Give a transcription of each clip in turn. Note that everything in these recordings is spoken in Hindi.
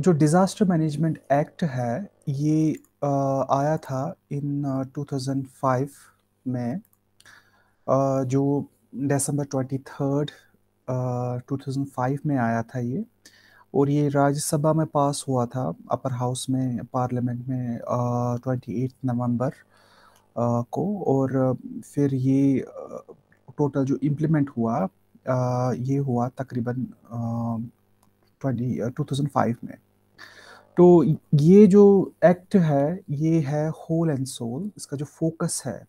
जो डिज़ास्टर मैनेजमेंट एक्ट है ये आया था इन uh, 2005 में जो दिसंबर ट्वेंटी थर्ड टू में आया था ये और ये राज्यसभा में पास हुआ था अपर हाउस में पार्लियामेंट में ट्वेंटी एट नवंबर को और फिर ये टोटल जो इम्प्लीमेंट हुआ ये हुआ तकरीबन ट्वेंटी टू थाउज़ेंड फाइव में। तो ये जो एक्ट है, ये है होल एंड सोल इसका जो फोकस है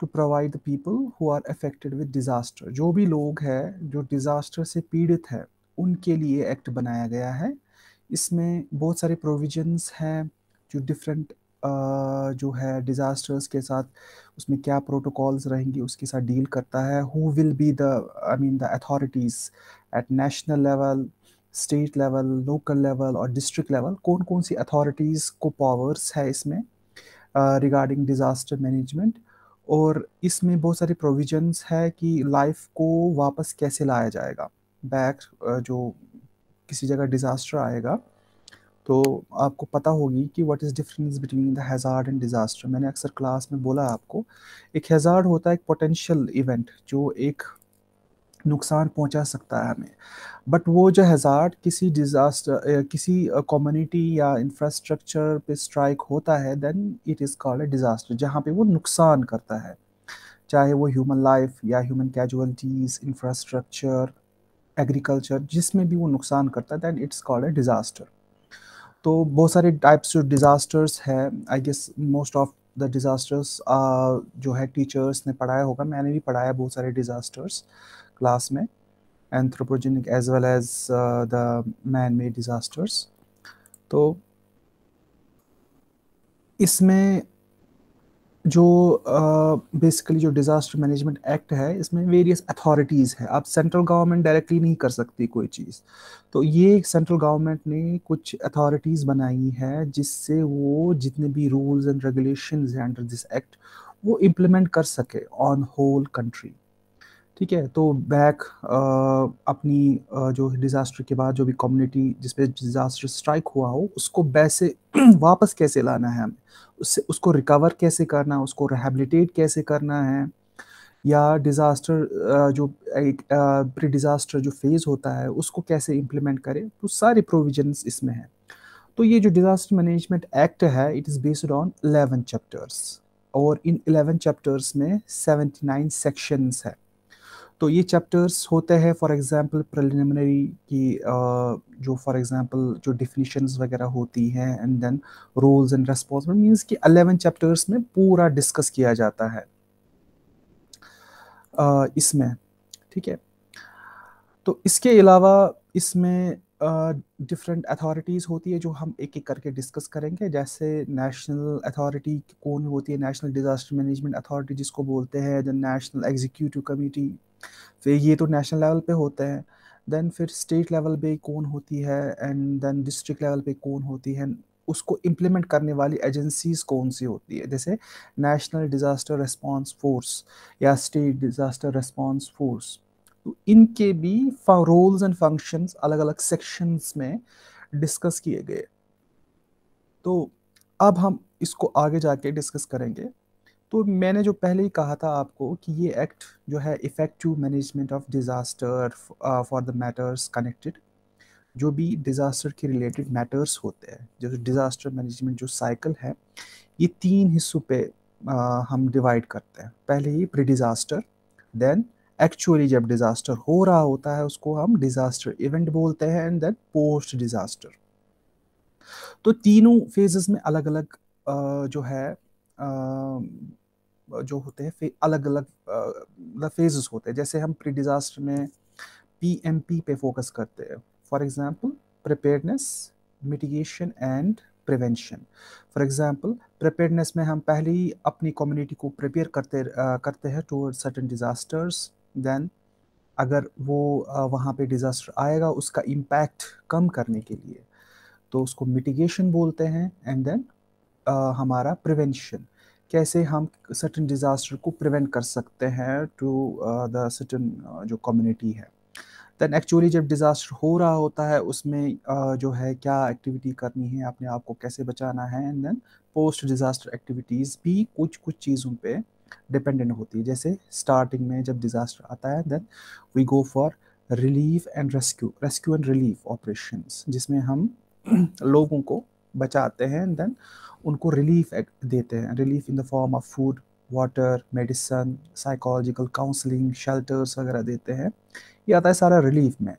to provide the people who are affected with disaster जो भी लोग हैं, जो डिज़ास्टर से पीड़ित है, उनके लिए एक्ट बनाया गया है। इसमें बहुत सारे प्रोविजंस हैं, जो डिफरेंट जो है डिज़ास्टर्स के साथ, उसमें क्या प्रोटोकॉल्स रहेंगे, उसके साथ डील करता है। Who will be the I mean the authorities at national level state level local level और डिस्ट्रिक्ट लेवल कौन कौन सी अथॉरिटीज़ को पावर्स है इसमें रिगार्डिंग डिज़ास्टर मैनेजमेंट और इसमें बहुत सारी प्रोविजंस है कि लाइफ को वापस कैसे लाया जाएगा? बैक जो किसी जगह डिज़ास्टर आएगा तो आपको पता होगी कि what is difference between the hazard and disaster मैंने अक्सर क्लास में बोला आपको, एक हैज़ार्ड होता है एक पोटेंशियल इवेंट जो एक नुकसान पहुँचा सकता है हमें। बट वो जो हज़ार्ड किसी डिज़ास्टर किसी कम्युनिटी या इंफ्रास्ट्रक्चर पे स्ट्राइक होता है then it is called a disaster जहाँ पे वो नुकसान करता है। चाहे वो ह्यूमन लाइफ या ह्यूमन कैजुअलिटीज़ इंफ्रास्ट्रक्चर एग्रीकल्चर जिसमें भी वो नुकसान करता है then it's called a disaster तो बहुत सारे टाइप्स जो डिज़ास्टर्स है। I guess most of the disasters जो है टीचर्स ने पढ़ाया होगा, मैंने भी पढ़ाया बहुत सारे डिज़ास्टर्स क्लास में anthropogenic as well as the man made disasters तो इसमें जो बेसिकली uh, जो डिज़ास्टर मैनेजमेंट एक्ट है इसमें वेरियस अथॉरिटीज़ है। आप सेंट्रल गवर्नमेंट डायरेक्टली नहीं कर सकती कोई चीज़। तो ये सेंट्रल गवर्नमेंट ने कुछ अथॉरिटीज़ बनाई है जिससे वो जितने भी रूल्स एंड रेगुलेशन हैं अंडर दिस एक्ट वो इम्प्लीमेंट कर सके ऑन होल कंट्री ठीक है तो बैक अपनी जो डिज़ास्टर के बाद जो भी कम्युनिटी जिस पे डिज़ास्टर स्ट्राइक हुआ हो, उसको वैसे वापस कैसे लाना है हमें? उससे, उसको रिकवर कैसे करना है? उसको रिहेबिलिटेट कैसे करना है? या डिज़ास्टर जो एक प्री डिज़ास्टर जो फ़ेज़ होता है, उसको कैसे इम्प्लीमेंट करें? तो सारे प्रोविजंस इसमें हैं। तो ये जो डिज़ास्टर मैनेजमेंट एक्ट है it is based on 11 chapters और इन 11 चैप्टर्स में 79 सेक्शंस है। तो ये चैप्टर्स होते हैं फॉर एग्जांपल प्रिलिमिनरी की जो फॉर एग्जांपल जो डिफिनीशंस वगैरह होती हैं and then roles and responsible means कि 11 चैप्टर्स में पूरा डिस्कस किया जाता है। इसमें, ठीक है? तो इसके अलावा इसमें डिफरेंट अथॉरिटीज़ होती है जो हम एक एक करके डिस्कस करेंगे। जैसे नेशनल अथॉरिटी कौन होती है? नेशनल डिज़ास्टर मैनेजमेंट अथॉरिटी जिसको बोलते हैं द नेशनल एग्जीक्यूटिव कमेटी फिर ये तो नेशनल लेवल पे होते हैं। देन फिर स्टेट लेवल पे कौन होती है एंड देन डिस्ट्रिक्ट लेवल पे कौन होती है? उसको इम्प्लीमेंट करने वाली एजेंसीज कौन सी होती है? जैसे नेशनल डिज़ास्टर रिस्पांस फोर्स या स्टेट डिज़ास्टर रिस्पांस फोर्स तो इनके भी रोल्स एंड फ़ंक्शंस अलग अलग सेक्शंस में डिस्कस किए गए। तो अब हम इसको आगे जाके डिस्कस करेंगे। तो मैंने जो पहले ही कहा था आपको कि ये एक्ट जो है effective management of disaster for the matters connected जो भी डिज़ास्टर के रिलेटेड मैटर्स होते हैं जो डिज़ास्टर मैनेजमेंट जो साइकिल है ये तीन हिस्सों पे uh, हम डिवाइड करते हैं। पहले ही प्री डिज़ास्टर देन एक्चुअली जब डिज़ास्टर हो रहा होता है उसको हम डिज़ास्टर इवेंट बोलते हैं एंड देन पोस्ट डिज़ास्टर तो तीनों फेजेस में अलग अलग uh, जो है uh, जो होते हैं अलग अलग फेजेस होते हैं। जैसे हम प्री डिज़ास्टर में पीएमपी पे फोकस करते हैं। For example preparedness mitigation and prevention for example preparedness में हम पहले ही अपनी कम्युनिटी को प्रिपेयर करते करते हैं टूवर्ड सर्टन डिज़ास्टर्स देन अगर वो वहाँ पे डिज़ास्टर आएगा, उसका इम्पैक्ट कम करने के लिए तो उसको मिटिगेशन बोलते हैं। एंड देन हमारा प्रिवेंशन कैसे हम सर्टन डिज़ास्टर को प्रिवेंट कर सकते हैं टू द सर्टन जो कम्युनिटी है। देन एक्चुअली जब डिज़ास्टर हो रहा होता है उसमें uh, जो है क्या एक्टिविटी करनी है अपने आप को कैसे बचाना है and then post disaster activities भी कुछ कुछ चीज़ों पे डिपेंडेंट होती है। जैसे स्टार्टिंग में जब डिज़ास्टर आता है then we go for relief and rescue rescue and relief operations जिसमें हम लोगों को बचाते हैं देन उनको रिलीफ देते हैं। Relief in the form of food water medicine psychological counselling shelters वगैरह देते हैं। ये आता है सारा रिलीफ में।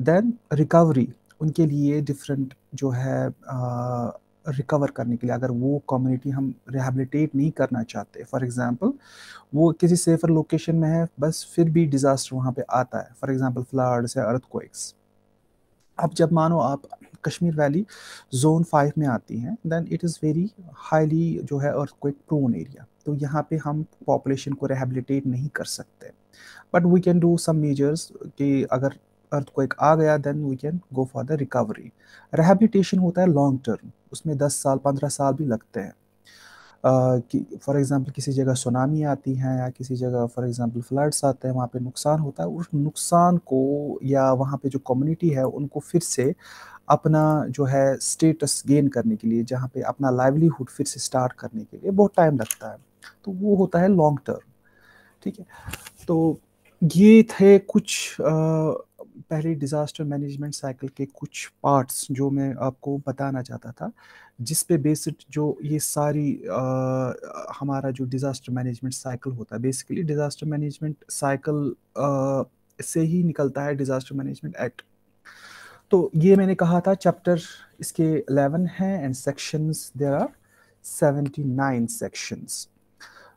देन रिकवरी उनके लिए डिफरेंट जो है रिकवर करने के लिए अगर वो कम्युनिटी हम रिहेबिलिटेट नहीं करना चाहते। फॉर एग्जांपल वो किसी सेफर लोकेशन में है, बस फिर भी डिज़ास्टर वहाँ पे आता है। फॉर एग्जांपल फ्लड्स या अर्थक्वेक्स अब जब मानो आप कश्मीर वैली जोन फाइव में आती हैं then it is very highly जो है अर्थक्वेक प्रोन एरिया तो यहाँ पे हम पॉपुलेशन को रिहेबिलिटेट नहीं कर सकते. But we can do some measures कि अगर अर्थ अर्थक्वेक आ गया then we can go for the recovery rehabilitation होता है लॉन्ग टर्म उसमें दस साल, पंद्रह साल भी लगते हैं. कि फॉर एग्ज़ाम्पल किसी जगह सुनामी आती है या किसी जगह फॉर एग्ज़ाम्पल फ्लड्स आते हैं, वहाँ पे नुकसान होता है. उस नुकसान को या वहाँ पे जो कम्युनिटी है, उनको फिर से अपना जो है स्टेटस गेन करने के लिए जहाँ पे अपना लाइवलीहुड फिर से स्टार्ट करने के लिए बहुत टाइम लगता है। तो वो होता है लॉन्ग टर्म ठीक है? तो ये थे कुछ आ, पहले डिज़ास्टर मैनेजमेंट साइकिल के कुछ पार्ट्स जो मैं आपको बताना चाहता था जिस पे बेस्ड जो ये सारी आ, हमारा जो डिज़ास्टर मैनेजमेंट साइकिल होता है बेसिकली डिज़ास्टर मैनेजमेंट साइकिल से ही निकलता है डिज़ास्टर मैनेजमेंट एक्ट तो ये मैंने कहा था चैप्टर इसके 11 हैं and sections there are 79 sections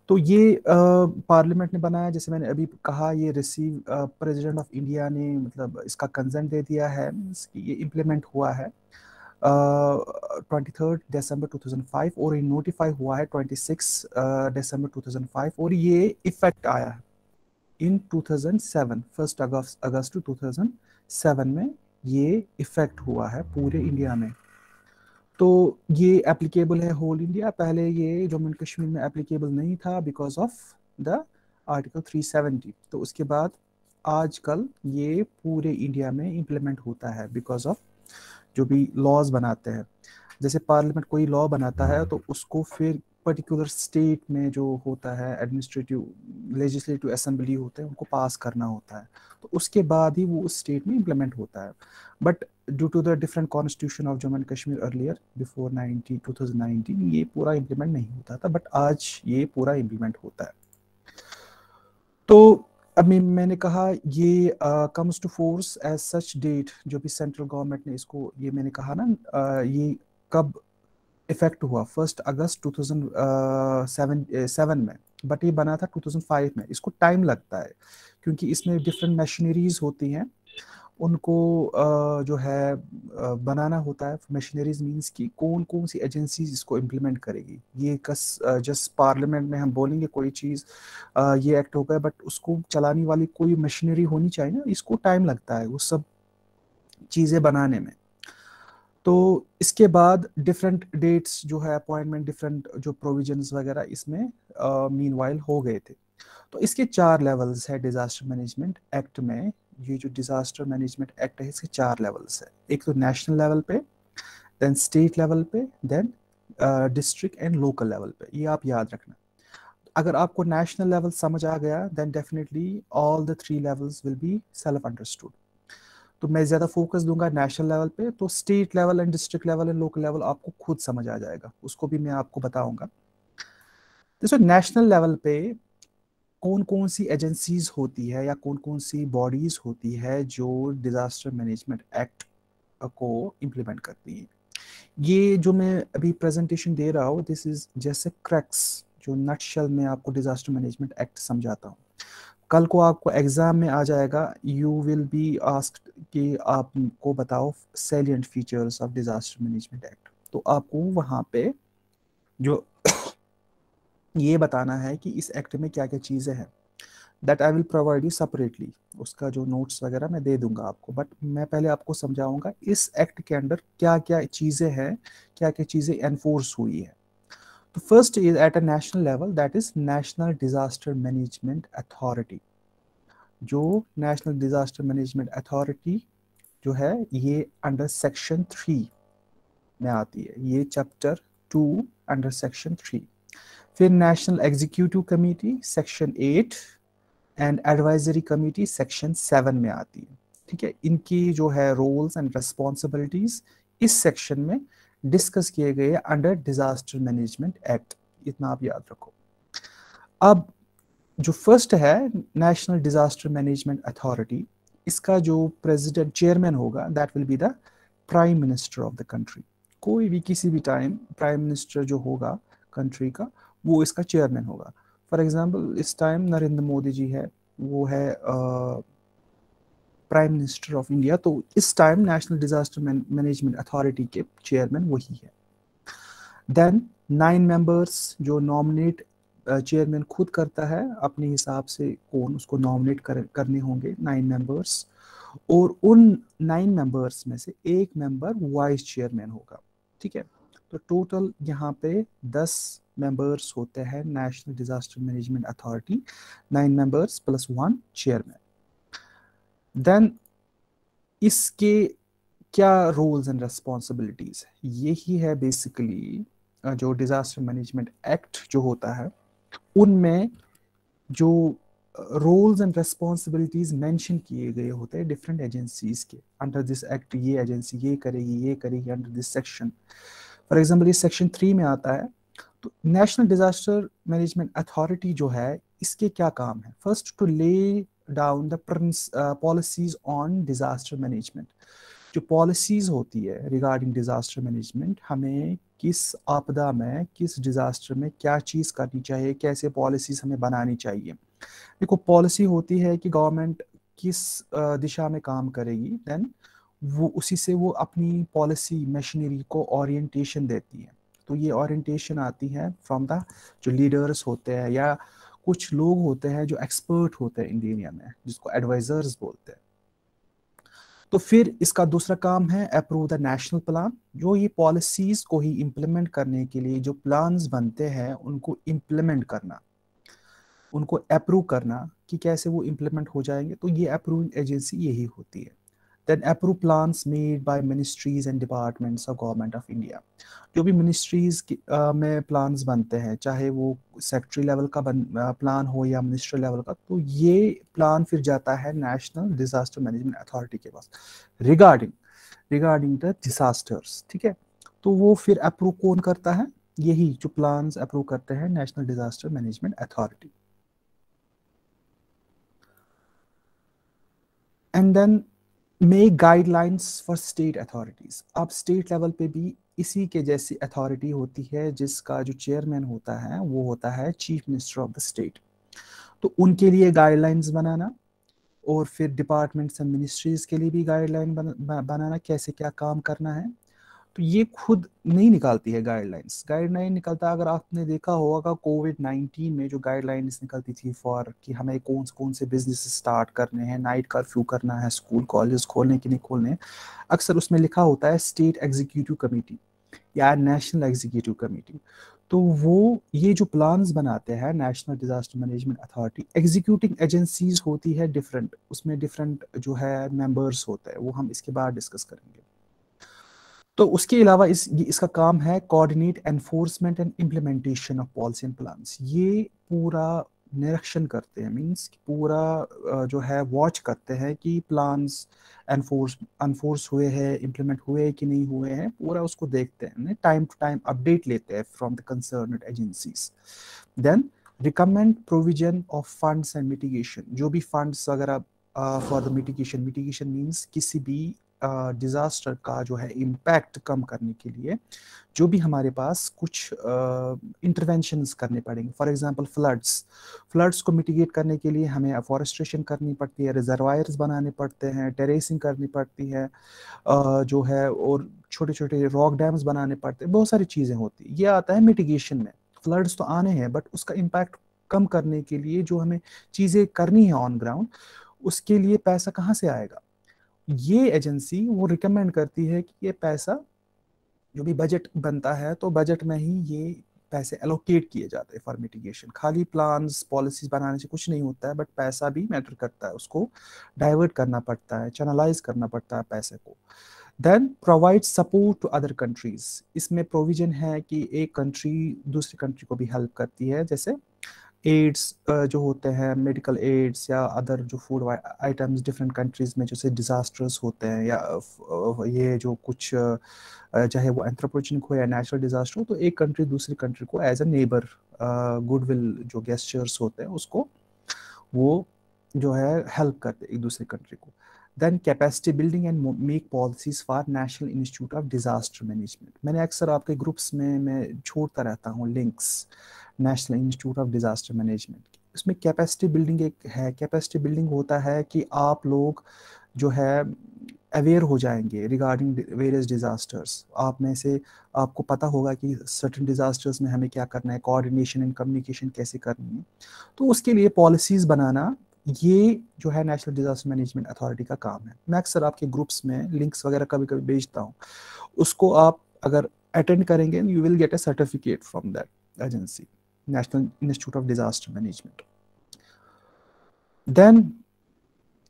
तो ये पार्लियामेंट ने बनाया, जैसे मैंने अभी कहा, ये रिसीव प्रेसिडेंट ऑफ़ इंडिया ने मतलब इसका कंसेंट दे दिया है ये इम्प्लीमेंट हुआ है। ट्वेंटी दिसंबर 2005 और ये नोटिफाई हुआ है ट्वेंटी सिक्स दिसंबर 2005 और ये इफ़ेक्ट आया है। इन 2007 फ़र्स्ट अगस्त अगस्त 2007 में ये इफ़ेक्ट हुआ है पूरे इंडिया में। तो ये एप्लीकेबल है होल इंडिया पहले ये जम्मू एंड कश्मीर में एप्लीकेबल नहीं था बिकॉज़ ऑफ़ द आर्टिकल 370 तो उसके बाद आजकल ये पूरे इंडिया में इम्प्लीमेंट होता है बिकॉज़ ऑफ़ जो भी लॉज बनाते हैं। जैसे पार्लियामेंट कोई लॉ बनाता है तो उसको फिर पर्टिकुलर स्टेट में जो होता है एडमिनिस्ट्रेटिव लेजिस्लेटिव असेंबली होते हैं उनको पास करना होता है। तो उसके बाद ही वो उस स्टेट में इम्प्लीमेंट होता है। But due to the different constitution of Jammu and Kashmir earlier before ninety two thousand ये पूरा इम्प्लीमेंट नहीं होता था बट आज ये पूरा इम्प्लीमेंट होता है। तो अभी मैंने कहा ये comes to force as such date जो भी सेंट्रल गवर्नमेंट ने इसको ये मैंने कहा ना uh, ये कब इफ़ेक्ट हुआ फ़र्स्ट अगस्त 2007 में बट ये बना था 2005 में। इसको टाइम लगता है, क्योंकि इसमें डिफरेंट मशीनरीज होती हैं। उनको जो है बनाना होता है। मशीनरीज मींस कि कौन कौन सी एजेंसीज इसको इम्प्लीमेंट करेगी। ये कस जस्ट पार्लियामेंट में हम बोलेंगे कोई चीज़ ये एक्ट हो गया बट उसको चलाने वाली कोई मशीनरी होनी चाहिए ना, इसको टाइम लगता है, वो सब चीज़ें बनाने में। तो इसके बाद डिफरेंट डेट्स जो है अपॉइंटमेंट डिफरेंट जो प्रोविजंस वगैरह इसमें मीन वाइल हो गए थे। तो इसके चार लेवल्स है डिज़ास्टर मैनेजमेंट एक्ट में। ये जो डिज़ास्टर मैनेजमेंट एक्ट है, इसके चार लेवल्स है। एक तो नेशनल लेवल पे देन स्टेट लेवल पे then district and local level पे। ये आप याद रखना। अगर आपको नेशनल लेवल समझ आ गया then definitely all the three levels will be self understood तो मैं ज़्यादा फोकस दूँगा नेशनल लेवल पे तो state level and district level and local level आपको खुद समझ आ जाएगा। उसको भी मैं आपको बताऊँगा। दोस्तों नेशनल लेवल पे कौन कौन सी एजेंसीज होती है या कौन कौन सी बॉडीज होती है जो डिज़ास्टर मैनेजमेंट एक्ट को इम्प्लीमेंट करती है? ये जो मैं अभी प्रेजेंटेशन दे रहा हूँ दिस इज़ जैसे क्रैक्स जो नटशल में आपको डिज़ास्टर मैनेजमेंट एक्ट समझाता हूँ। कल को आपको एग्ज़ाम में आ जाएगा। यू विल बी आस्क्ड कि आपको बताओ salient features of disaster management act तो आपको वहाँ पे जो ये बताना है कि इस एक्ट में क्या क्या चीज़ें हैं। That I will provide you separately उसका जो नोट्स वगैरह मैं दे दूँगा आपको। बट मैं पहले आपको समझाऊँगा इस एक्ट के अंदर क्या क्या चीज़ें हैं क्या क्या चीज़ें एनफोर्स हुई है। तो first is at a national level that is national disaster management authority जो नेशनल डिजास्टर मैनेजमेंट अथॉरिटी जो है, ये अंडर सेक्शन थ्री में आती है। ये chapter two under section three फिर national executive committee section eight and advisory committee section seven में आती है। ठीक है? इनकी जो है रोल्स एंड रिस्पॉन्सिबिलिटीज इस सेक्शन में डिस्कस किए गए अंडर डिजास्टर मैनेजमेंट एक्ट। इतना आप याद रखो। अब जो फ़र्स्ट है, नेशनल डिजास्टर मैनेजमेंट अथॉरिटी, इसका जो प्रेसिडेंट, चेयरमैन होगा that will be the prime minister of the country कोई भी, किसी भी टाइम प्राइम मिनिस्टर जो होगा कंट्री का, वो इसका चेयरमैन होगा। फॉर एग्जांपल इस टाइम नरेंद्र मोदी जी है, वो है प्राइम मिनिस्टर ऑफ़ इंडिया तो इस time national disaster management authority के चेयरमैन वही है। देन नाइन मेंबर्स जो नॉमिनेट चेयरमैन खुद करता है अपने हिसाब से कौन उसको नॉमिनेट कर, करने होंगे नाइन मेंबर्स और उन नाइन मेंबर्स में से एक मेंबर वाइस चेयरमैन होगा ठीक है? तो टोटल यहाँ पे दस मेंबर्स होते हैं national disaster management authority nine members plus one chairman then इसके क्या रोल्स एंड रेस्पॉन्सिबिलिटीज यही है बेसिकली जो डिजास्टर मैनेजमेंट एक्ट जो होता है, उनमें जो रोल्स एंड रेस्पॉन्सिबिलिटीज मेंशन किए गए होते हैं डिफरेंट एजेंसीज के। अंडर दिस एक्ट ये एजेंसी ये करेगी ये करेगी under this section for example ये सेक्शन थ्री में आता है तो नेशनल डिजास्टर मैनेजमेंट अथॉरिटी जो है, इसके क्या काम है? First to lay down the policies on disaster management जो पॉलिसीज़ होती है रिगार्डिंग डिजास्टर मैनेजमेंट हमें किस आपदा में, किस डिजास्टर में क्या चीज़ करनी चाहिए, कैसे पॉलिसीज़ हमें बनानी चाहिए। देखो पॉलिसी होती है कि गवर्नमेंट किस दिशा में काम करेगी देन वो उसी से वो अपनी पॉलिसी मशीनरी को ओरिएंटेशन देती है। तो ये ओरिएंटेशन आती है फ्रॉम द जो लीडर्स होते हैं या कुछ लोग होते हैं जो एक्सपर्ट होते हैं इंडिया में जिसको एडवाइजर्स बोलते हैं। तो फिर इसका दूसरा काम है अप्रूव द नेशनल प्लान जो ये पॉलिसीज़ को ही इम्प्लीमेंट करने के लिए जो प्लान्स बनते हैं, उनको इम्प्लीमेंट करना। उनको अप्रूव करना कि कैसे वो इम्प्लीमेंट हो जाएँगे। तो ये अप्रूविंग एजेंसी यही होती है। Then approve plans made by ministries and departments of government of India. जो भी मिनिस्ट्रीज uh, में प्लान्स बनते हैं चाहे वो सेक्रेटरी लेवल का प्लान uh, हो या मिनिस्ट्री लेवल का तो ये प्लान फिर जाता है नेशनल डिजास्टर मैनेजमेंट अथॉरिटी के पास। रिगार्डिंग रिगार्डिंग द डिजास्टर्स ठीक है? तो वो फिर अप्रूव कौन करता है? यही जो प्लान्स अप्रूव करते हैं national disaster management authority and then make guidelines for state authorities अब स्टेट लेवल पे भी इसी के जैसी अथॉरिटी होती है, जिसका जो चेयरमैन होता है, वो होता है chief minister of the state तो उनके लिए गाइडलाइंस बनाना और फिर डिपार्टमेंट्स एंड मिनिस्ट्रीज के लिए भी गाइडलाइन बनाना, कैसे क्या काम करना है। तो ये खुद नहीं निकालती है गाइडलाइंस गाइडलाइन निकलता है, अगर आपने देखा होगा कोविड 19 में जो गाइडलाइंस निकलती थी फॉर कि हमें कौन से कौन से बिज़नेस स्टार्ट करने हैं नाइट कर्फ्यू करना है स्कूल कॉलेज खोलने कि नहीं खोलने अक्सर उसमें लिखा होता है स्टेट एग्जीक्यूटिव कमेटी या नेशनल एग्जीक्यूटिव कमेटी तो वो, ये जो प्लान्स बनाते हैं national disaster management authority executing agencies होती है डिफरेंट उसमें डिफरेंट जो है मेंबर्स होते हैं, वो हम इसके बाद डिस्कस करेंगे। तो उसके अलावा इस, इसका काम है coordinate enforcement and implementation of policy and plans ये पूरा निरीक्षण करते हैं मींस पूरा जो है वॉच करते हैं कि प्लान्स एनफोर्स अनफोर्स हुए हैं इम्प्लीमेंट हुए कि नहीं हुए हैं, पूरा उसको देखते हैं टाइम टू टाइम अपडेट लेते हैं from the concern agencies then recommend provision of funds and mitigation जो भी फंड्स वगैरह for the mitigation mitigation means किसी भी डिज़ास्टर का जो है इम्पैक्ट कम करने के लिए जो भी हमारे पास कुछ इंटरवेंशंस करने पड़ेंगे। फॉर एग्जांपल फ्लड्स फ्लड्स को मिटिगेट करने के लिए हमें अफॉरेस्ट्रेशन करनी पड़ती है रिजर्वायर्स बनाने पड़ते हैं टेरेसिंग करनी पड़ती है uh, जो है और छोटे छोटे रॉक डैम्स बनाने पड़ते हैं बहुत सारी चीज़ें होती ये आता है मिटिगेशन में। फ्लड्स तो आने हैं बट उसका इम्पैक्ट कम करने के लिए जो हमें चीज़ें करनी है ऑन ग्राउंड उसके लिए पैसा कहाँ से आएगा? ये एजेंसी वो रिकमेंड करती है कि ये पैसा जो भी बजट बनता है तो बजट में ही ये पैसे एलोकेट किए जाते हैं फॉर मिटिगेशन खाली प्लान्स पॉलिसीज़ बनाने से कुछ नहीं होता है बट पैसा भी मैटर करता है, उसको डाइवर्ट करना पड़ता है चैनलाइज करना पड़ता है पैसे को. Then provide support to other countries इसमें प्रोविज़न है कि एक कंट्री दूसरी कंट्री को भी हेल्प करती है, जैसे एड्स जो होते हैं मेडिकल एड्स या अदर जो फ़ूड आइटम्स डिफरेंट कंट्रीज़ में जैसे डिज़ास्टर्स होते हैं या ये जो कुछ चाहे वो एंथ्रोपोजेनिक हो या नेचुरल डिज़ास्टर हो तो एक कंट्री दूसरी कंट्री को एज ए नेबर गुडविल जो गेस्टर्स होते हैं, उसको वो जो है हेल्प करते एक दूसरे कंट्री को। Then capacity building and make policies for national institute of disaster management मैंने अक्सर आपके ग्रुप्स में, मैं छोड़ता रहता हूँ links national institute of disaster management इसमें कैपेसिटी बिल्डिंग एक है। कैपेसिटी बिल्डिंग होता है कि आप लोग जो है अवेयर हो जाएँगे रिगार्डिंग वेरियस डिज़ास्टर्स आप में से आपको पता होगा कि सर्टन डिज़ास्टर्स में हमें क्या करना है कोऑर्डिनेशन एंड कम्युनिकेशन कैसे करनी है। तो उसके लिए पॉलिसीज़ बनाना ये जो है नेशनल डिज़ास्टर मैनेजमेंट अथॉरिटी का काम है। मैं अक्सर आपके ग्रुप्स में लिंक्स वगैरह कभी कभी भेजता हूँ। उसको आप अगर अटेंड करेंगे you will get a certificate from that agency national institute of disaster management then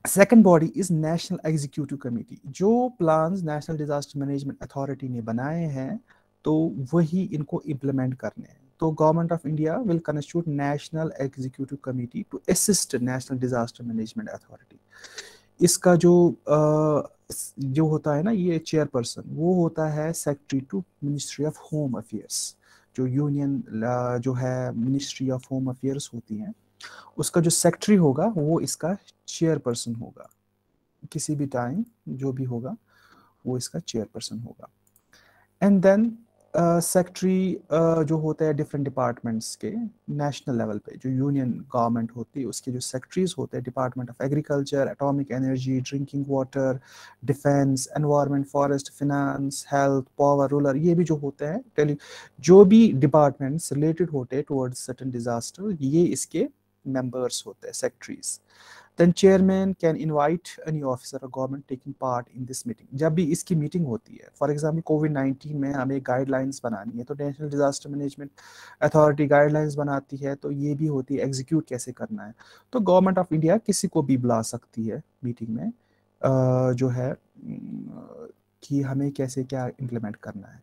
second body is national executive committee जो plans national disaster management authority ने बनाए हैं तो वही इनको इम्प्लीमेंट करने हैं। तो government of India will constitute national executive committee to assist national disaster management authority इसका जो जो होता है ना, ये चेयरपर्सन वो होता है secretary to ministry of home affairs जो यूनियन जो है मिनिस्ट्री ऑफ़ होम अफेयर्स होती हैं, उसका जो सेक्रेटरी होगा, वो इसका चेयरपर्सन होगा। किसी भी टाइम जो भी होगा, वो इसका चेयरपर्सन होगा। And then secretary uh, uh, जो होते हैं डिफरेंट डिपार्टमेंट्स के नेशनल लेवल पे जो यूनियन गवर्नमेंट होती है उसके जो सेक्रेटरीज होते हैं department of agriculture atomic energy drinking water defence environment forest finance health power rural ये भी जो होते हैं टेली जो भी डिपार्टमेंट्स रिलेटेड होते हैं टुवर्ड्स सर्टन डिजास्टर ये इसके मेंबर्स होते हैं secretaries then chairman can invite any officer or government taking part in this meeting. जब भी इसकी मीटिंग होती है फॉर एग्ज़ाम्पल कोविड 19 में हमें गाइडलाइंस बनानी है तो national disaster management authority guidelines बनाती है तो ये भी होती है एग्जीक्यूट कैसे करना है? तो गवर्नमेंट ऑफ़ इंडिया किसी को भी बुला सकती है मीटिंग में जो है कि हमें कैसे क्या इम्प्लीमेंट करना है।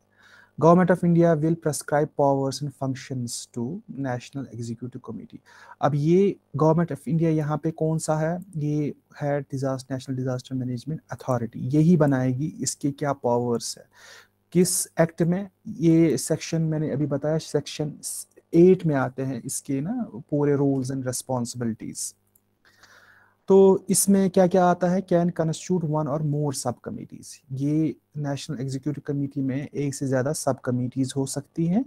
Government of India will prescribe powers and functions to national executive committee अब ये गवर्नमेंट ऑफ़ इंडिया यहाँ पे कौन सा है? ये है disaster national disaster management authority यही बनाएगी इसके क्या पावर्स है? किस एक्ट में? ये सेक्शन मैंने अभी बताया सेक्शन एट में आते हैं इसके ना, पूरे रोल्स एंड रिस्पॉन्सिबिलिटीज़ तो इसमें क्या क्या आता है? कैन कंस्टिट्यूट वन और मोर सब कमिटीज ये नेशनल एग्जीक्यूटिव कमेटी में एक से ज़्यादा सब कमिटीज हो सकती हैं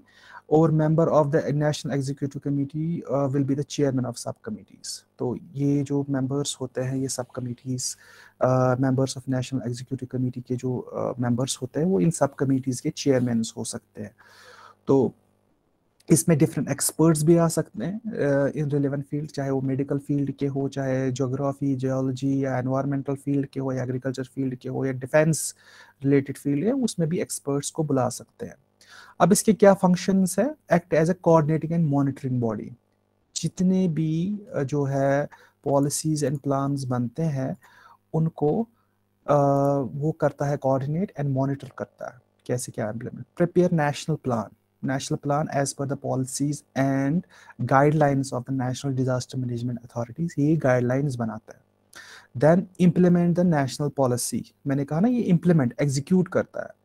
और member of the national executive committee will be the chairman of sub committees तो ये जो मेंबर्स होते हैं ये sub committees members of national executive committee के जो मेंबर्स uh, होते हैं वो इन सब कमिटीज़ के चेयरमैन हो सकते हैं। तो इसमें डिफरेंट एक्सपर्ट्स भी आ सकते हैं इन रिलेवेंट फ़ील्ड चाहे वो मेडिकल फ़ील्ड के हो, चाहे जोग्राफी जियोलॉजी या एनवायरमेंटल फ़ील्ड के हो, या एग्रीकल्चर फ़ील्ड के हो, या डिफेंस रिलेटेड फ़ील्ड है, उसमें भी एक्सपर्ट्स को बुला सकते हैं। अब इसके क्या फ़ंक्शंस है? Act as a coordinating and monitoring body जितने भी जो है पॉलिसीज़ एंड प्लान्स बनते हैं, उनको वो करता है कोऑर्डिनेट एंड मॉनिटर करता है। कैसे क्या implement prepare national plan national plan as per the policies and guidelines of the national disaster management authorities ये guidelines बनाता है then implement the national policy मैंने कहा ना ये implement execute करता है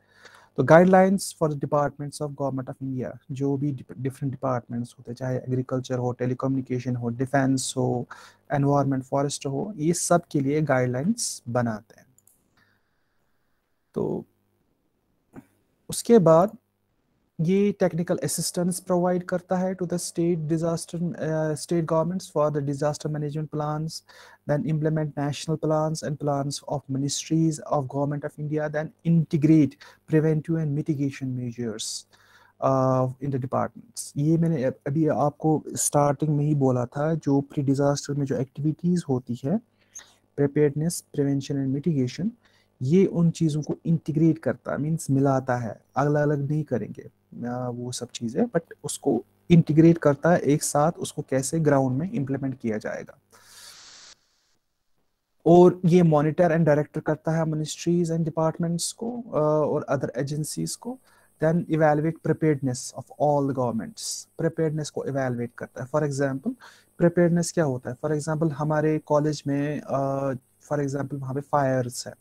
तो guidelines for the departments of government of India जो भी डिफरेंट डिपार्टमेंट्स होते हैं चाहे एग्रीकल्चर हो टेलीकम्युनिकेशन हो डिफेंस हो एनवायरनमेंट फॉरेस्ट हो ये सब के लिए गाइडलाइंस बनाते हैं तो उसके बाद ये टेक्निकल असिस्टेंस प्रोवाइड करता है to the state disaster state governments for the disaster management plans then implement national plans and plans of ministries of government of India then integrate preventive and mitigation measures in the departments ये मैंने अभी आपको स्टार्टिंग में ही बोला था जो प्री डिजास्टर में जो एक्टिविटीज़ होती है प्रिपेयरनेस प्रिवेंशन एंड मिटिगेशन ये उन चीज़ों को इंटीग्रेट करता है मीन्स मिलाता है अलग अलग नहीं करेंगे। वो सब चीज़ें बट उसको इंटीग्रेट करता है एक साथ उसको कैसे ग्राउंड में इम्प्लीमेंट किया जाएगा। और ये मॉनिटर एंड डायरेक्टर करता है मिनिस्ट्रीज एंड डिपार्टमेंट्स को और अदर एजेंसीज को। Then evaluate preparedness of all governments preparedness को इवेलुएट करता है। फॉर एग्जांपल प्रिपेयर्डनेस क्या होता है? फॉर एग्जांपल हमारे कॉलेज में फॉर एग्जांपल वहाँ पे फायर्स है।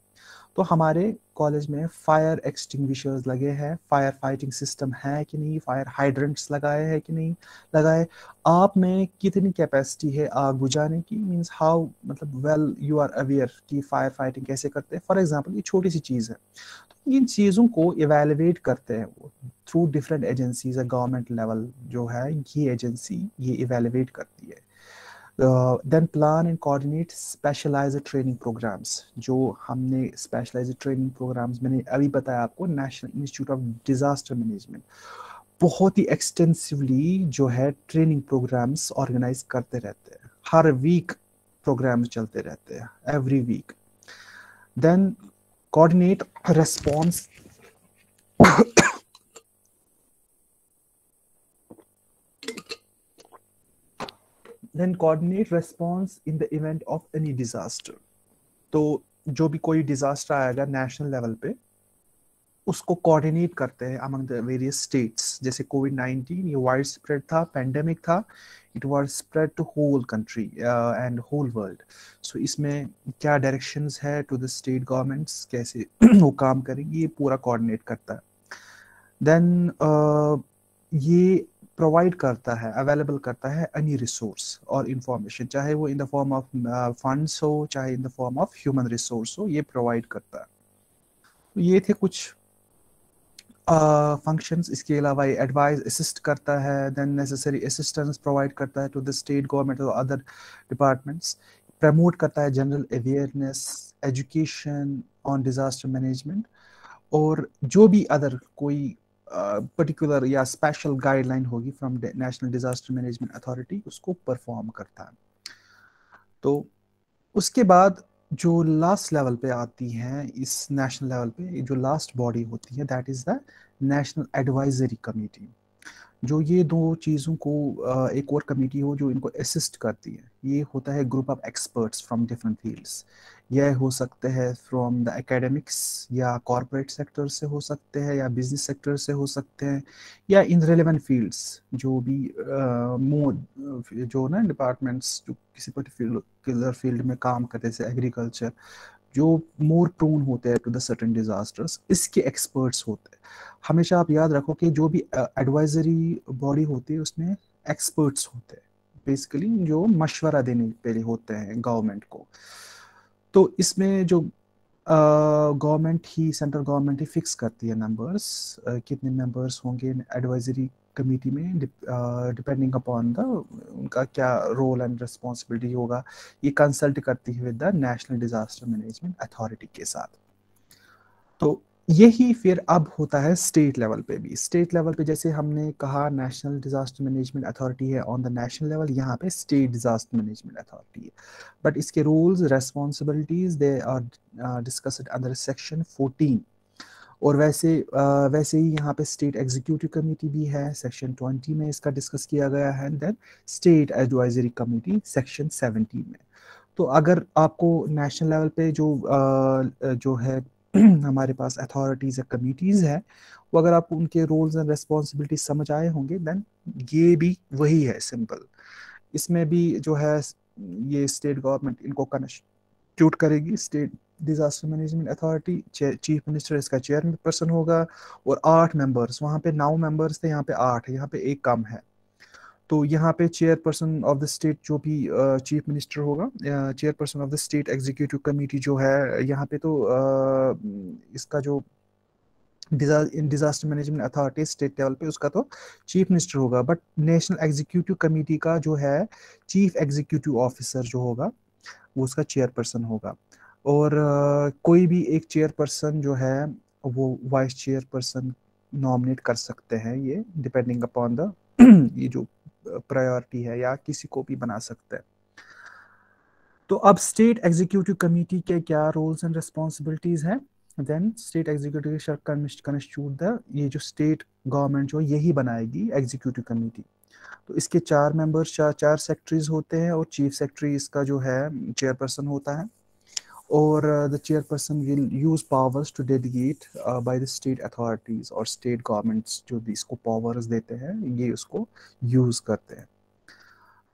तो हमारे कॉलेज में फायर एक्सटिंग्विशर्स लगे हैं फायर फाइटिंग सिस्टम है कि नहीं फायर हाइड्रेंट्स लगाए हैं कि नहीं, लगाए। आप में कितनी कैपेसिटी है आग बुझाने की? मींस हाउ मतलब वेल यू आर अवेयर कि फायर फाइटिंग कैसे करते हैं? फॉर एग्जांपल ये छोटी सी चीज़ है। तो इन चीज़ों को इवेलुएट करते हैं वो through different agencies government level जो है, ये एजेंसी ये इवेलुएट करती है। Then plan and coordinate specialise training programmes जो हमने स्पेशलाइज ट्रेनिंग प्रोग्राम्स मैंने अभी बताया आपको national institute of disaster management बहुत ही एक्सटेंसिवली जो है ट्रेनिंग प्रोग्राम्स ऑर्गेनाइज करते रहते हैं। हर वीक प्रोग्राम्स चलते रहते हैं every week then coordinate response then coordinate response in the event of any disaster. तो जो भी कोई डिजास्टर आएगा नेशनल लेवल पे उसको कोऑर्डिनेट करते हैं अमंग द वेरियस स्टेट्स जैसे कोविड 19 ये वाइड स्प्रेड था पेंडेमिक था it was spread to whole country and whole world so इसमें क्या डायरेक्शंस है टू द स्टेट गवर्नमेंट्स कैसे वो काम करेंगे ये पूरा कोऑर्डिनेट करता है। देन uh, ये प्रोवाइड करता है अवेलेबल करता है एनी रिसोर्स और इंफॉर्मेशन चाहे वो in the form of funds हो चाहे in the form of human resource हो ये प्रोवाइड करता है। तो ये थे कुछ फ़ंक्शंस uh, इसके अलावा ये एडवाइस असिस्ट करता है देन नेसेसरी असिस्टेंस प्रोवाइड करता है टू द स्टेट गवर्नमेंट और अदर डिपार्टमेंट्स प्रमोट करता है general awareness education on disaster management और जो भी अदर कोई पर्टिकुलर या स्पेशल गाइडलाइन होगी from national disaster management authority उसको परफॉर्म करता है। तो उसके बाद जो लास्ट लेवल पे आती है, इस नेशनल लेवल पे, जो लास्ट बॉडी होती है that is the national advisory committee जो ये दो चीज़ों को एक और कमेटी हो जो इनको असिस्ट करती है, ये होता है group of experts from different fields यह हो सकते हैं फ्रॉम द एकेडमिक्स या कॉरपोरेट सेक्टर से हो सकते हैं या बिज़नेस सेक्टर से हो सकते हैं या इन रेलिवेंट फील्ड्स जो भी मोड, जो ना डिपार्टमेंट्स जो किसी पर्टिकुलर फ़ील्ड में काम करते जैसे एग्रीकल्चर जो मोर प्रोन होते हैं टू द सर्टन डिजास्टर्स इसके एक्सपर्ट्स होते हैं। हमेशा आप याद रखो कि जो भी एडवाइजरी बॉडी होती है, उसमें एक्सपर्ट्स होते हैं। बेसिकली जो मशवरा देने के लिए होते हैं गवर्नमेंट को। तो इसमें जो गवर्नमेंट ही सेंट्रल गवर्नमेंट ही फिक्स करती है नंबर्स कितने मेंबर्स होंगे एडवाइजरी कमेटी में डिपेंडिंग अपॉन द उनका क्या रोल एंड रिस्पॉन्सिबिलिटी होगा, ये कंसल्ट करती है with the national disaster management authority के साथ। तो यही फिर अब होता है स्टेट लेवल पे भी। स्टेट लेवल पे जैसे हमने कहा नेशनल डिजास्टर मैनेजमेंट अथॉरिटी है। ऑन द नेशनल लेवल यहाँ पे स्टेट डिजास्टर मैनेजमेंट अथॉरिटी है। बट इसके rules responsibilities they are discussed under section 14 और वैसे वैसे ही यहाँ पे स्टेट एग्जीक्यूटिव कमेटी भी है सेक्शन 20 में इसका डिस्कस किया गया है then state advisory committee section 17 में। तो अगर आपको नेशनल लेवल पे जो जो है, हमारे पास अथॉरिटीज़ या कमिटीज़ है, वो अगर आप उनके रोल्स एंड रेस्पॉन्सिबिलिटी समझ आए होंगे देन ये भी वही है सिंपल इसमें भी जो है, ये स्टेट गवर्नमेंट इनको कनेक्ट करेगी state disaster management authority chief minister इसका चेयर पर्सन होगा और आठ मेंबर्स वहाँ पे नौ मेंबर्स थे यहाँ पे आठ यहाँ पे एक कम है। तो यहाँ पे चेयरपर्सन ऑफ़ द स्टेट जो भी चीफ मिनिस्टर होगा chairperson of the state executive committee जो है यहाँ पे तो uh, इसका जो disaster management authority state level पे उसका तो चीफ मिनिस्टर होगा बट नेशनल एग्जीक्यूटिव कमेटी का जो है चीफ एग्जीक्यूटिव ऑफिसर जो होगा वो उसका चेयरपर्सन होगा। और कोई भी एक चेयरपर्सन जो है, वो वाइस चेयरपर्सन नॉमिनेट कर सकते हैं ये डिपेंडिंग अपॉन द ये जो प्रायोरिटी है या किसी को भी बना सकते हैं। तो अब स्टेट एग्जीक्यूटिव कमेटी के क्या रोल्स एंड रिस्पॉन्सिबिलिटीज हैं? Then state executive constitute the ये जो स्टेट गवर्नमेंट जो यही बनाएगी एग्जीक्यूटिव कमेटी तो इसके चार मेंबर्स, चार चार सेक्रेटरीज होते हैं और चीफ सेक्रेटरी इसका जो है, चेयरपर्सन होता है। और the chairperson will use powers to delegate by the state authorities और स्टेट गवर्नमेंट्स जो इसको पावर्स देते हैं, ये उसको यूज़ करते हैं।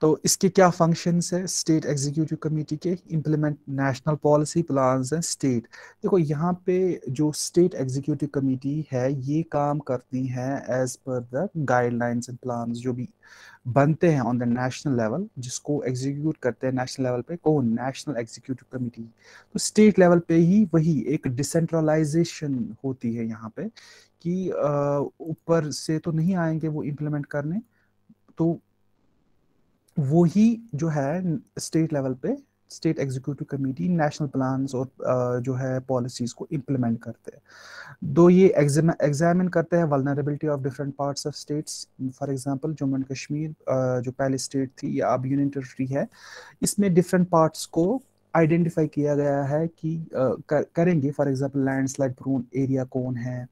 तो इसके क्या फ़ंक्शंस है? स्टेट एग्जीक्यूटिव कमेटी के इम्प्लीमेंट नेशनल पॉलिसी प्लान हैं स्टेट देखो, यहाँ पे जो स्टेट एग्जीक्यूटिव कमेटी है, ये काम करती है as per the guidelines and plans जो भी बनते हैं ऑन द नेशनल लेवल जिसको एग्जीक्यूट करते हैं नेशनल लेवल पे कौन नेशनल एग्जीक्यूटिव कमेटी तो स्टेट लेवल पे ही वही एक डिसेंट्रलाइजेशन होती है यहाँ पे कि ऊपर से तो नहीं आएँगे वो इम्प्लीमेंट करने तो वो ही जो है स्टेट लेवल पे state executive committee national plans और जो है पॉलिसीज़ को इम्प्लीमेंट करते हैं। दो ये एग्जामिन करते हैं vulnerability of different parts of states for example Jammu and Kashmir जो पहले स्टेट थी या अब यूनियन टेरिटरी है। इसमें डिफरेंट पार्ट्स को आइडेंटिफाई किया गया है कि कर, करेंगे। For example landslide prone area कौन है?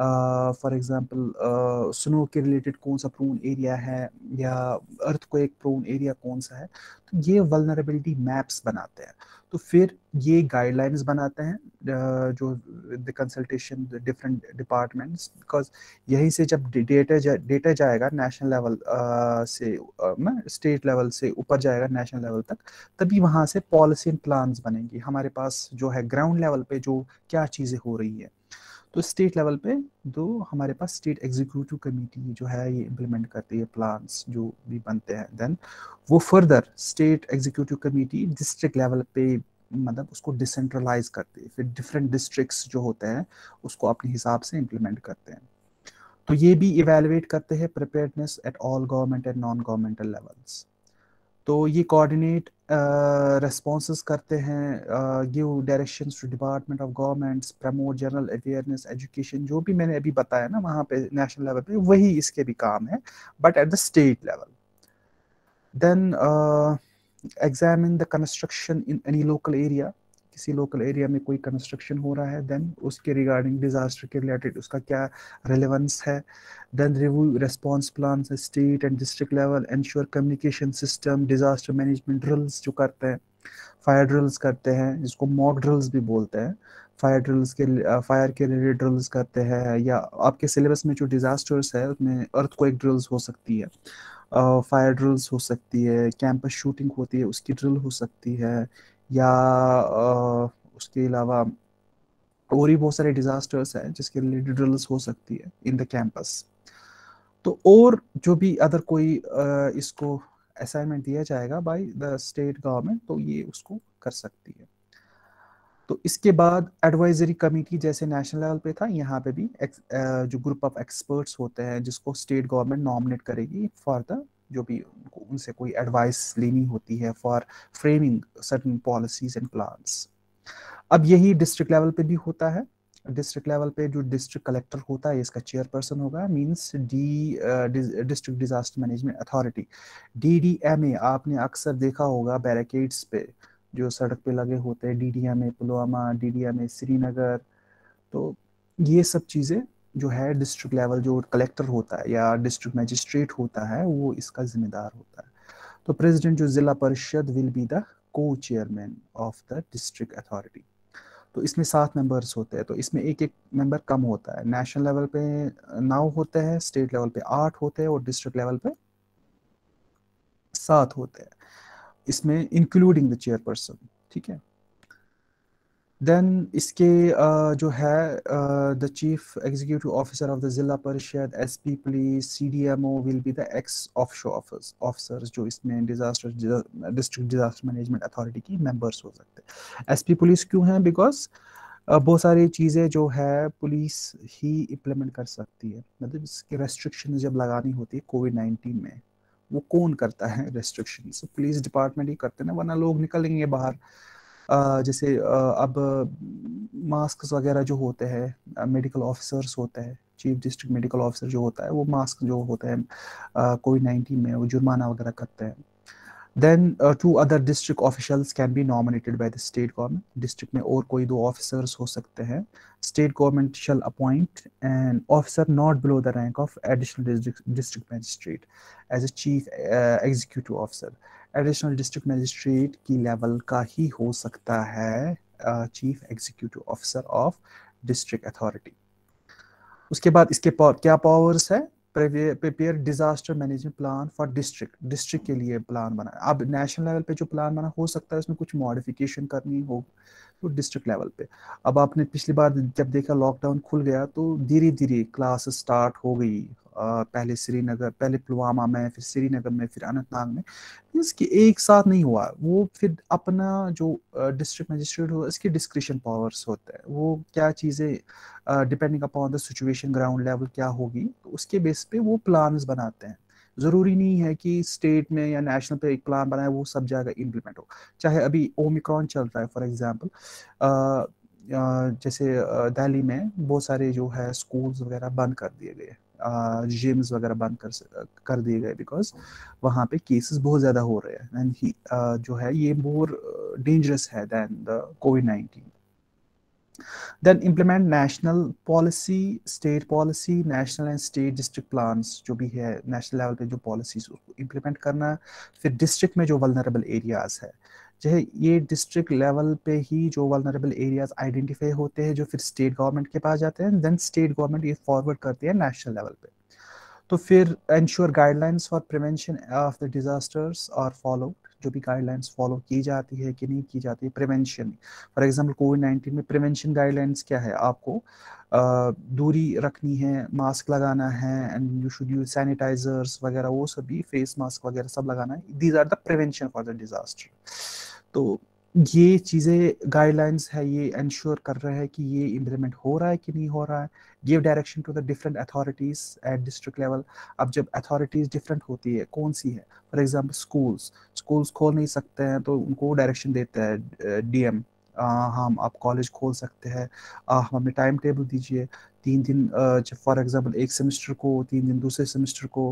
फॉर एग्जांपल स्नो के रिलेटेड कौन सा प्रोन एरिया है या अर्थ को एक प्रोन एरिया कौन सा है तो ये वलनरेबिलिटी मैप्स बनाते हैं। तो फिर ये गाइडलाइंस बनाते हैं जो the consultation different departments because यहीं से जब डेटा जा, डेटा जाएगा नेशनल लेवल से स्टेट लेवल से ऊपर जाएगा नेशनल लेवल तक तभी वहाँ से पॉलिसी एंड प्लान्स बनेंगी। हमारे पास जो है ग्राउंड लेवल पे जो क्या चीज़ें हो रही है तो स्टेट लेवल पे दो हमारे पास स्टेट एग्जीक्यूटिव कमेटी जो है, ये इम्प्लीमेंट करती है प्लान्स जो भी बनते हैं देन वो further state executive committee district level पे मतलब उसको डिसेंट्रलाइज करते हैं। फिर डिफरेंट डिस्ट्रिक्ट्स जो होते हैं, उसको अपने हिसाब से इम्प्लीमेंट करते हैं। तो ये भी इवेलुएट करते हैं preparedness at all government and non governmental levels तो ये कोऑर्डिनेट रेस्पॉन्स करते हैं give direction to department of governments promote general awareness education जो भी मैंने अभी बताया ना वहाँ पे नेशनल लेवल पे, वही इसके भी काम है but at the state level then examine the construction in any local area किसी लोकल एरिया में कोई कंस्ट्रक्शन हो रहा है देन उसके रिगार्डिंग डिजास्टर के रिलेटेड उसका क्या रिलेवेंस है? Then review response plan state and district level ensure communication system disaster management drills जो करते हैं फायर ड्रिल्स करते हैं जिसको मॉक ड्रिल्स भी बोलते हैं। फायर ड्रिल्स के फायर के रिलेटेड ड्रिल्स करते हैं या आपके सिलेबस में जो डिजास्टर्स है उसमें अर्थ को एक ड्रिल्स हो सकती है। फायर uh, ड्रिल्स हो सकती है कैंपस शूटिंग होती है उसकी ड्रिल हो सकती है। या उसके अलावा और भी बहुत सारे डिजास्टर्स हैं जिसके रिलेटेड हो सकती है इन द कैंपस तो और जो भी अदर कोई इसको असाइनमेंट दिया जाएगा बाय द स्टेट गवर्नमेंट तो ये उसको कर सकती है। तो इसके बाद एडवाइजरी कमेटी जैसे नेशनल लेवल पे था, यहाँ पे भी जो ग्रुप ऑफ़ एक्सपर्ट्स होते हैं, जिसको स्टेट गवर्नमेंट नॉमिनेट करेगी फॉर द जो भी उनसे कोई एडवाइस लेनी होती है for framing certain policies and plans अब यही डिस्ट्रिक्ट लेवल पे भी होता है। डिस्ट्रिक्ट लेवल पे जो डिस्ट्रिक्ट कलेक्टर होता है इसका चेयरपर्सन होगा means the district disaster management authority D D M A आपने अक्सर देखा होगा बैरिकेड्स पे, जो सड़क पे लगे होते हैं D D M A Pulwama D D M A Srinagar तो ये सब चीज़ें जो है डिस्ट्रिक्ट लेवल जो कलेक्टर होता है या डिस्ट्रिक्ट मजिस्ट्रेट होता है, वो इसका जिम्मेदार होता है। तो प्रेसिडेंट जो Zila Parishad will be the co chairman of the district authority तो इसमें सात मेंबर्स होते हैं तो इसमें एक एक मेंबर कम होता है। नेशनल लेवल पे नौ होते हैं स्टेट लेवल पे आठ होते हैं और डिस्ट्रिक्ट लेवल पे सात होते हैं। इसमें इंक्लूडिंग द चेयरपर्सन ठीक है? देन इसके जो है the chief executive officer of the Zila Parishad S P police C D M O will be the ex officio officers जो इसमें disaster district disaster management authority की मेंबर्स हो सकते हैं। एस पी पुलिस क्यों हैं? बिकॉज़ बहुत सारी चीज़ें जो है पुलिस ही इम्प्लीमेंट कर सकती है। मतलब इसकी रेस्ट्रिक्शन जब लगानी होती है कोविड नाइन्टीन में, वो कौन करता है रेस्ट्रिक्शन पुलिस डिपार्टमेंट ही करते हैं वरना लोग निकलेंगे बाहर। जैसे अब मास्क वगैरह जो होते हैं मेडिकल ऑफिसर्स होते हैं चीफ डिस्ट्रिक्ट मेडिकल ऑफिसर जो होता है, वो मास्क जो होते हैं कोविड नाइन्टीन में वो जुर्माना वगैरह करते हैं। Then two other district officials can be nominated by the state government district में और कोई दो ऑफिसर्स हो सकते हैं। State government shall appoint an officer not below the rank of additional district magistrate as a chief executive officer additional district magistrate की लेवल का ही हो सकता है chief executive officer of district authority. उसके बाद इसके पावर क्या पावर्स है? Prepare disaster management plan for district district के लिए प्लान बना। अब नेशनल लेवल पे जो प्लान बना, हो सकता है उसमें कुछ मॉडिफिकेशन करनी हो तो डिस्ट्रिक्ट लेवल पे। अब आपने पिछली बार जब देखा लॉकडाउन खुल गया तो धीरे धीरे क्लास स्टार्ट हो गई पहले श्रीनगर, पहले पुलवामा में, फिर श्रीनगर में, फिर अनंतनाग में इसकी एक साथ नहीं हुआ। वो फिर अपना जो डिस्ट्रिक्ट मजिस्ट्रेट हो इसके डिस्क्रिप्शन पावर्स होता है। वो क्या चीज़ें depending upon the situation ground level क्या होगी तो उसके बेस पे वो प्लान बनाते हैं। ज़रूरी नहीं है कि स्टेट में या नेशनल पे एक प्लान बनाए, वो सब जगह इम्प्लीमेंट हो। चाहे अभी ओमिक्रॉन चल रहा है फॉर एग्जांपल जैसे दिल्ली में बहुत सारे जो है स्कूल्स वगैरह बंद कर दिए गए जिम्स वगैरह बंद कर कर दिए गए बिकॉज़ वहाँ पे केसेस बहुत ज़्यादा हो रहे हैं। एंड ही जो है ये मोर डेंजरस है than the COVID nineteen then implement national policy state policy national and state district plans जो भी है नेशनल लेवल पे जो पॉलिसीज़ उसको इम्प्लीमेंट करना फिर डिस्ट्रिक्ट में जो वलनरेबल एरियाज़ है जो है, ये डिस्ट्रिक्ट लेवल पे ही जो वलनरेबल एरियाज़ आइडेंटिफाई होते हैं, जो फिर स्टेट गवर्नमेंट के पास जाते हैं देन स्टेट गवर्नमेंट ये फॉरवर्ड करती है नेशनल लेवल पे। तो फिर ensure guidelines for prevention of the disasters और फॉलो जो भी गाइडलाइंस फॉलो की जाती है कि नहीं की जाती है prevention for example COVID nineteen में प्रिवेंशन गाइडलाइंस क्या है? आपको दूरी रखनी है मास्क लगाना है and you should use sanitisers वगैरह, वो सभी फेस मास्क वगैरह सब लगाना है। These are the prevention for the disaster तो ये चीज़ें गाइडलाइंस है, ये इंश्योर कर रहा है कि ये इम्प्लीमेंट हो रहा है कि नहीं हो रहा है। Give direction to the different authorities at district level अब जब अथॉरिटीज़ डिफरेंट होती है, कौन सी है? फॉर एग्जांपल स्कूल्स स्कूल्स खोल नहीं सकते हैं तो उनको डायरेक्शन देता है डीएम हम आप कॉलेज खोल सकते हैं। हम हमें टाइम टेबल दीजिए। तीन दिन फॉर एग्जांपल एक सेमेस्टर को तीन दिन दूसरे सेमेस्टर को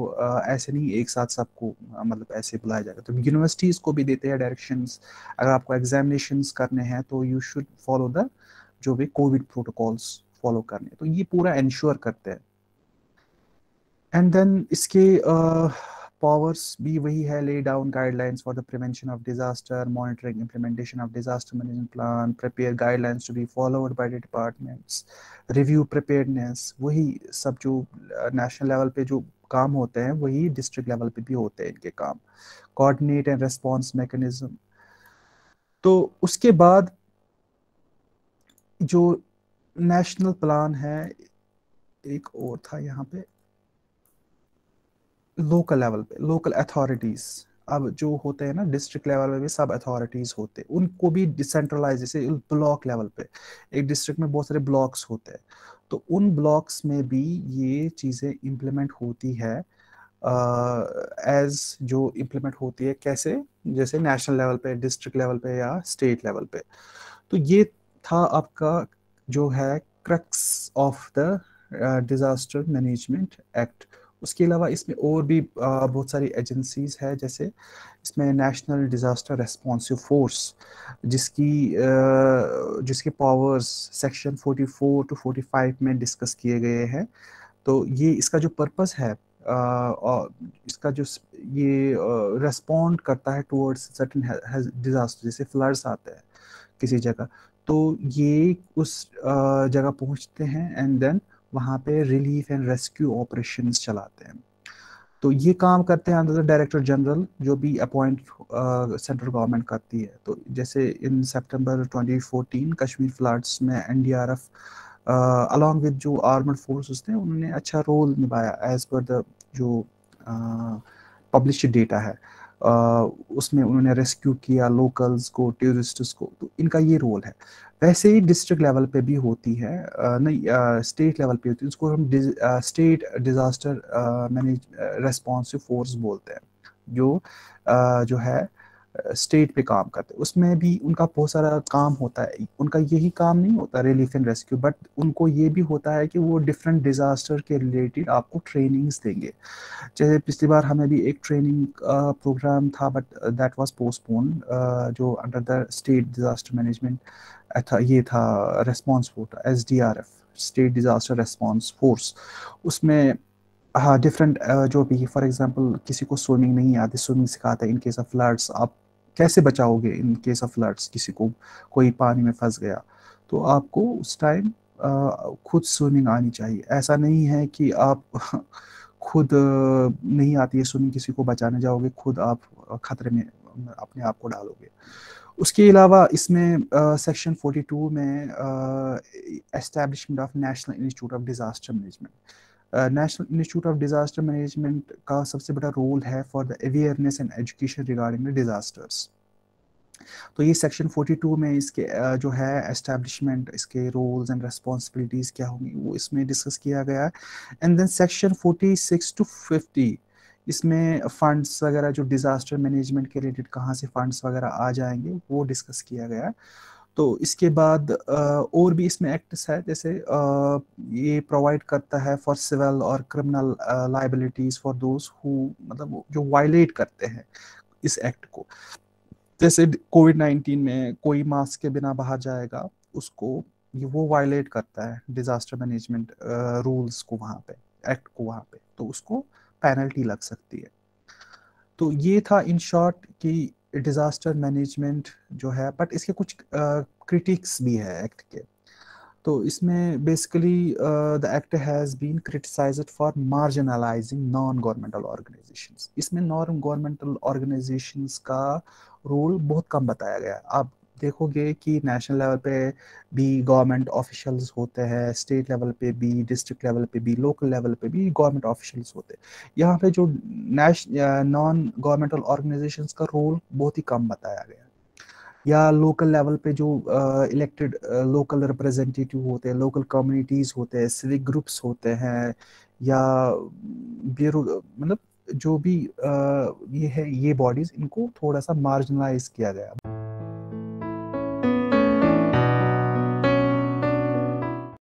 ऐसे नहीं एक साथ सबको मतलब ऐसे बुलाया जाएगा। तो यूनिवर्सिटीज़ को भी देते हैं डायरेक्शंस अगर आपको एग्जामिनेशन करने हैं तो यू शुड फॉलो द जो भी कोविड प्रोटोकॉल्स फॉलो करने तो ये पूरा इंश्योर करते हैं। एंड देन इसके uh, powers भी वही है lay down guidelines for the prevention of disaster monitoring implementation of disaster management plan prepare guidelines to be followed by the departments review preparedness वही सब जो national level पे जो काम होते हैं वही district level पे भी होते हैं इनके काम coordinate and response mechanism तो उसके बाद जो नेशनल प्लान है एक और था यहाँ पे लोकल लेवल पे लोकल अथॉरिटीज़ अब जो होते हैं ना डिस्ट्रिक्ट लेवल पे भी सब अथॉरिटीज़ होते हैं। उनको भी डिसेंट्रलाइज जैसे ब्लॉक लेवल पे एक डिस्ट्रिक्ट में बहुत सारे ब्लॉक्स होते हैं। तो उन ब्लॉक्स में भी ये चीज़ें इम्प्लीमेंट होती है एज uh, जो इम्प्लीमेंट होती है कैसे? जैसे नेशनल लेवल पे डिस्ट्रिक्ट लेवल पे या स्टेट लेवल पे। तो ये था आपका जो है crux of the disaster management act उसके अलावा इसमें और भी बहुत सारी एजेंसीज है, जैसे इसमें नेशनल डिज़ास्टर रेस्पॉन्सिव फोर्स जिसकी जिसके पावर्स सेक्शन 44 टू 45 में डिस्कस किए गए हैं। तो ये इसका जो पर्पस है और इसका जो ये रेस्पॉन्ड करता है टुवर्ड्स सर्टन डिज़ास्टर जैसे फ्लड्स आते हैं किसी जगह। तो ये उस जगह पहुँचते हैं एंड देन वहाँ पे रिलीफ एंड रेस्क्यू ऑपरेशन चलाते हैं। तो ये काम करते हैं अंडर द डायरेक्टर जनरल जो भी अपॉइंट सेंट्रल गवर्नमेंट करती है। तो जैसे इन सितंबर 2014 कश्मीर फ्लड्स में एनडीआरएफ अलॉन्ग विद जो आर्मड फोर्सेस थे उन्होंने अच्छा रोल निभाया एज पर द जो पब्लिश डेटा है। uh, उसमें उन्होंने रेस्क्यू किया लोकल्स को टूरिस्ट्स को तो इनका ये रोल है। वैसे ही डिस्ट्रिक्ट लेवल पे भी होती है। नहीं स्टेट लेवल पे होती है। उसको हम state disaster manage responsive force बोलते हैं। जो जो है स्टेट पे काम करते हैं। उसमें भी उनका बहुत सारा काम होता है। उनका यही काम नहीं होता रिलीफ एंड रेस्क्यू बट उनको ये भी होता है कि वो डिफरेंट डिज़ास्टर के रिलेटेड आपको ट्रेनिंग्स देंगे। जैसे पिछली बार हमें भी एक ट्रेनिंग प्रोग्राम था बट दैट वाज पोस्टपोन जो under the state disaster management ये था response force S D R F state disaster response force उसमें हाँ डिफरेंट जो भी फॉर एग्जांपल किसी को स्विमिंग नहीं आती स्विमिंग सिखाते हैं इन केस ऑफ़ फ्लड्स आप कैसे बचाओगे इन केस ऑफ़ फ्लड्स किसी को कोई पानी में फंस गया तो आपको उस टाइम खुद स्विमिंग आनी चाहिए। ऐसा नहीं है कि आप खुद नहीं आती है स्विमिंग किसी को बचाने जाओगे खुद आप खतरे में अपने आप को डालोगे। उसके अलावा इसमें सेक्शन uh, 42 में establishment of national institute of disaster management national institute of disaster management का सबसे बड़ा रोल है for the awareness and education regarding the disasters तो ये सेक्शन 42 में इसके जो है एस्टेब्लिशमेंट इसके रोल्स एंड रेस्पॉन्सिबिलिटीज़ क्या होंगी, वो इसमें डिस्कस किया गया है। एंड देन सेक्शन 46 टू 50 इसमें फंड्स वगैरह, जो डिज़ास्टर मैनेजमेंट के रिलेटेड कहाँ से फंड्स वगैरह आ जाएँगे, वो डिस्कस किया गया है। तो इसके बाद और भी इसमें एक्ट्स है, जैसे ये प्रोवाइड करता है फॉर सिविल और criminal liabilities for those who मतलब जो वायलेट करते हैं इस एक्ट को। जैसे कोविड नाइन्टीन में कोई मास्क के बिना बाहर जाएगा, उसको वो वायलेट करता है डिजास्टर मैनेजमेंट रूल्स को वहाँ पे एक्ट को वहाँ पे तो उसको पेनल्टी लग सकती है। तो ये था इन शॉर्ट कि डिज़ास्टर मैनेजमेंट जो है बट इसके कुछ क्रिटिक्स भी है एक्ट के। तो इसमें basically the act has been criticised for marginalising non governmental organisations इसमें नॉन गवर्नमेंटल ऑर्गेनाइजेशंस का रोल बहुत कम बताया गया आप देखोगे कि नेशनल लेवल पे भी गवर्नमेंट ऑफिशियल्स होते हैं स्टेट लेवल पे भी डिस्ट्रिक्ट लेवल पे भी लोकल लेवल पे भी गवर्नमेंट ऑफिशियल्स होते हैं। यहाँ पे जो नेश नॉन गवर्नमेंटल ऑर्गेनाइजेशंस का रोल बहुत ही कम बताया गया या लोकल लेवल पे जो इलेक्टेड लोकल रिप्रेजेंटेटिव होते हैं लोकल कम्युनिटीज़ होते हैं सिविक ग्रुप्स होते हैं या ब्यूरो मतलब जो भी uh, ये है ये बॉडीज इनको थोड़ा सा मार्जिनलाइज किया गया।